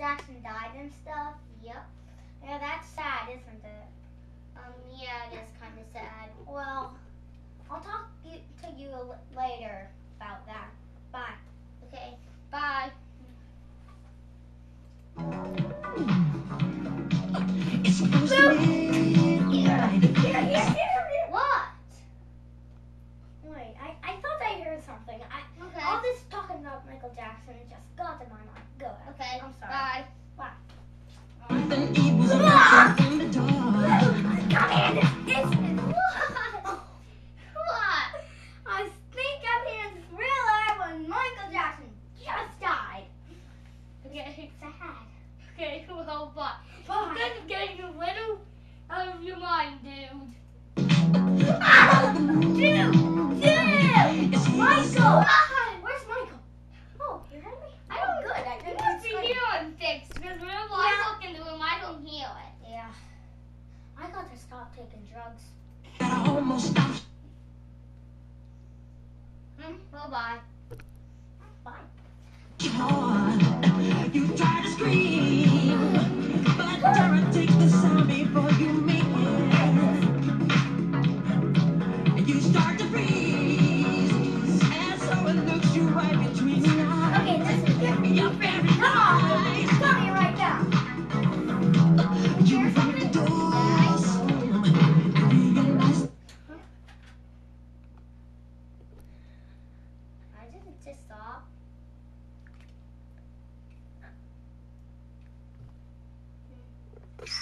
Jackson died and stuff. Yep. Yeah, that's sad, isn't it? Um, yeah, it is kind of sad. Well, I'll talk to you later about that. Bye. Okay, bye. It's supposed to be. What? Wait, I, I thought I heard something. I. all this talking about Michael Jackson just got to my mind. Go ahead. Okay, I'm sorry. bye. Then it was a knocking on the door. Come in. It's What? I think I'm hearing Thriller when Michael Jackson just died. Okay, Sad. okay, well, bye. Bye. That's getting a little out of your mind, dude. Ah! Dude! Taking drugs. I almost stopped. Hmm? Well, bye. Bye. Just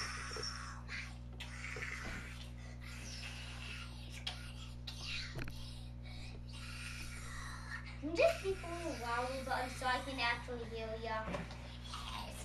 be a little louder, but so I can actually hear ya. It's